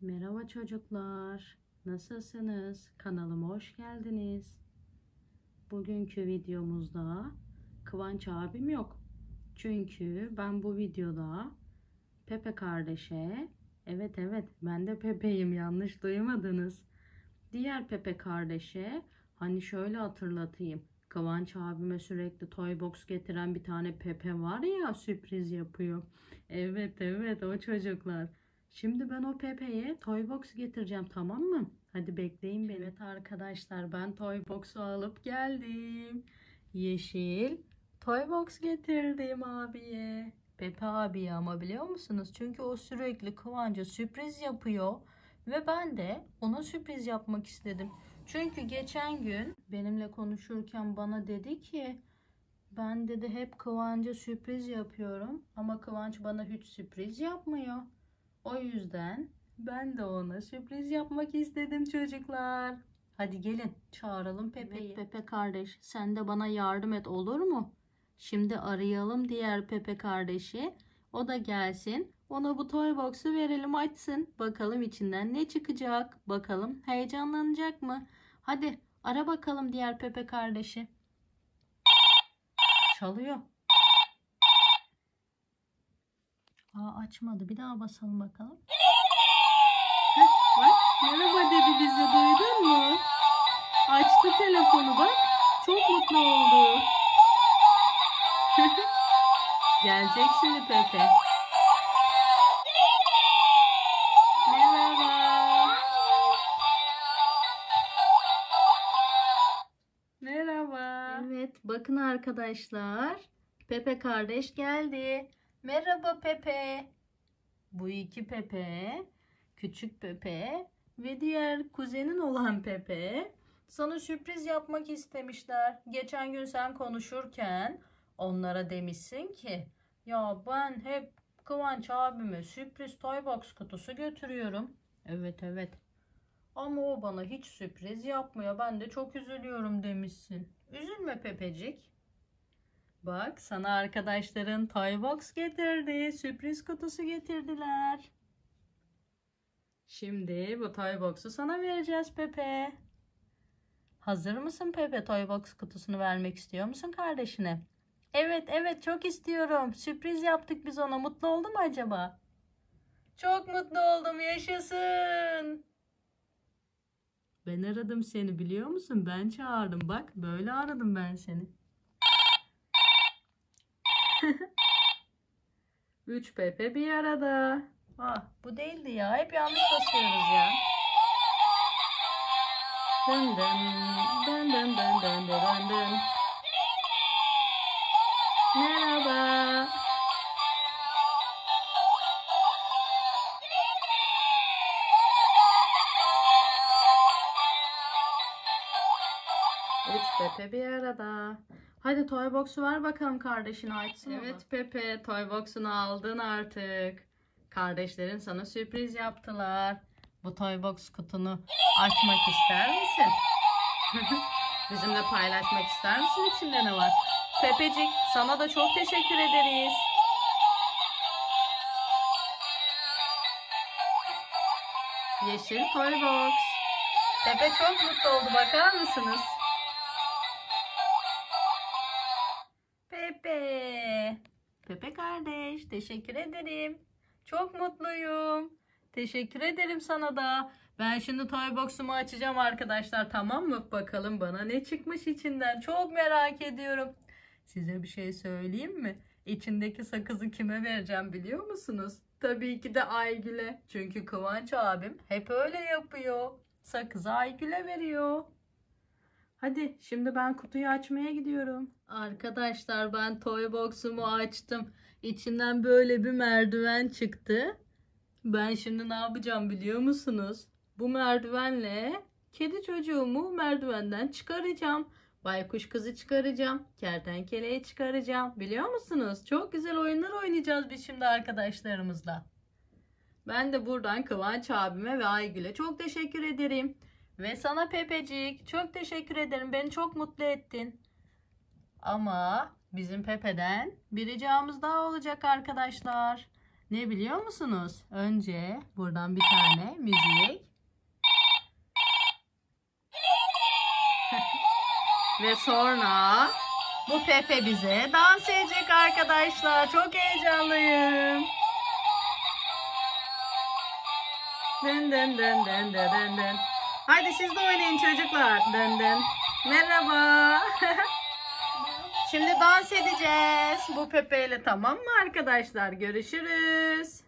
Merhaba çocuklar. Nasılsınız? Kanalıma hoş geldiniz. Bugünkü videomuzda Kıvanç abim yok. Çünkü ben bu videoda Pepe kardeşe Evet evet ben de Pepe'yim yanlış duymadınız. Diğer Pepe kardeşe hani şöyle hatırlatayım. Kıvanç abime sürekli toy box getiren bir tane Pepe var ya sürpriz yapıyor. Evet evet o çocuklar. Şimdi ben o Pepe'ye toy box getireceğim tamam mı? Hadi bekleyin beni. Evet arkadaşlar ben toy box'u alıp geldim. Yeşil toy box getirdim abiye. Pepe abiye ama biliyor musunuz? Çünkü o sürekli Kıvanç'a sürpriz yapıyor. Ve ben de ona sürpriz yapmak istedim. Çünkü geçen gün benimle konuşurken bana dedi ki ben dedi hep Kıvanç'a sürpriz yapıyorum ama Kıvanç bana hiç sürpriz yapmıyor. O yüzden ben de ona sürpriz yapmak istedim çocuklar. Hadi gelin çağıralım Pepe'yi. Evet, Pepe kardeş sen de bana yardım et olur mu? Şimdi arayalım diğer Pepe kardeşi. O da gelsin. Ona bu toy box'u verelim açsın. Bakalım içinden ne çıkacak. Bakalım heyecanlanacak mı? Hadi ara bakalım diğer Pepe kardeşi. Çalıyor. Aa açmadı. Bir daha basalım bakalım. Heh, bak merhaba dedi bize duydun mu? Açtı telefonu bak. Çok mutlu oldu. Gelecek şimdi Pepe. Merhaba. Merhaba. Evet bakın arkadaşlar. Pepe kardeş geldi. Merhaba Pepe. Bu iki Pepe, küçük Pepe ve diğer kuzenin olan Pepe sana sürpriz yapmak istemişler. Geçen gün sen konuşurken onlara demişsin ki ya ben hep Kıvanç abime sürpriz toy box kutusu götürüyorum. Evet evet. Ama o bana hiç sürpriz yapmıyor. Ben de çok üzülüyorum demişsin. Üzülme Pepecik. Bak sana arkadaşların toy box getirdi. Sürpriz kutusu getirdiler. Şimdi bu toy box'u sana vereceğiz Pepe. Hazır mısın Pepe toy box kutusunu vermek istiyor musun kardeşine? Evet evet çok istiyorum. Sürpriz yaptık biz ona. Mutlu oldu mu acaba? Çok mutlu oldum. Yaşasın. Ben aradım seni biliyor musun? Ben çağırdım. Bak böyle aradım ben seni. Üç Pepe bir arada. Ah bu değildi ya. Hep yanlış basıyoruz ya. Dın dın dın dın dın dın dın dın. Merhaba. Üç Pepe bir arada. Hadi toy box'u ver bakalım kardeşine açsın Evet onu. Pepe toy box'unu aldın artık. Kardeşlerin sana sürpriz yaptılar. Bu toy box kutunu açmak ister misin? Bizimle paylaşmak ister misin içinde ne var? Pepecik sana da çok teşekkür ederiz. Yeşil toy box. Pepe çok mutlu oldu bakar mısınız? Pepe kardeş teşekkür ederim. Çok mutluyum. Teşekkür ederim sana da. Ben şimdi toy box'umu açacağım arkadaşlar tamam mı? Bakalım bana ne çıkmış içinden. Çok merak ediyorum. Size bir şey söyleyeyim mi? İçindeki sakızı kime vereceğim biliyor musunuz? Tabii ki de Aygül'e. Çünkü Kıvanç abim hep öyle yapıyor. Sakızı Aygül'e veriyor. Hadi şimdi ben kutuyu açmaya gidiyorum. Arkadaşlar ben toy box'umu açtım. İçinden böyle bir merdiven çıktı. Ben şimdi ne yapacağım biliyor musunuz? Bu merdivenle kedi çocuğumu merdivenden çıkaracağım. Baykuş kızı çıkaracağım. Kertenkeleyi çıkaracağım. Biliyor musunuz? Çok güzel oyunlar oynayacağız biz şimdi arkadaşlarımızla. Ben de buradan Kıvanç abime ve Aygül'e çok teşekkür ederim. Ve sana Pepecik çok teşekkür ederim. Beni çok mutlu ettin. Ama bizim Pepe'den bir ricamız daha olacak arkadaşlar. Ne biliyor musunuz? Önce buradan bir tane müzik. Ve sonra bu Pepe bize dans edecek arkadaşlar. Çok heyecanlıyım. Dın dın dın dın dın dın dın. Haydi siz de oynayın çocuklar. Dın. Merhaba. Şimdi dans edeceğiz bu Pepe ile tamam mı arkadaşlar? Görüşürüz.